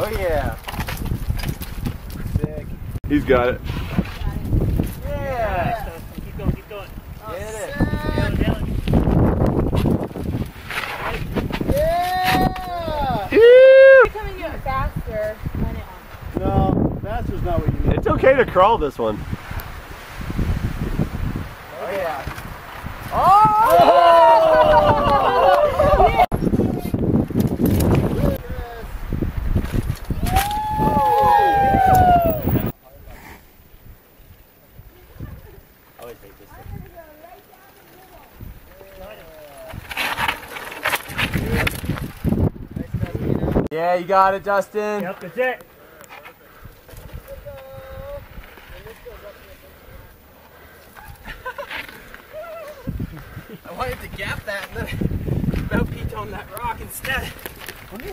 Oh yeah. Sick. He's got it. Yeah. Keep going, keep going. Get it. Nail it, nail it. Yeah. Ew! coming in faster than it on. No, faster's not what you need. It's okay to crawl this one. Oh yeah. Oh! Always take this. Yeah, you got it, Dustin. Yep, that's it. I wanted to gap that and then about Pete on that rock instead. Yeah.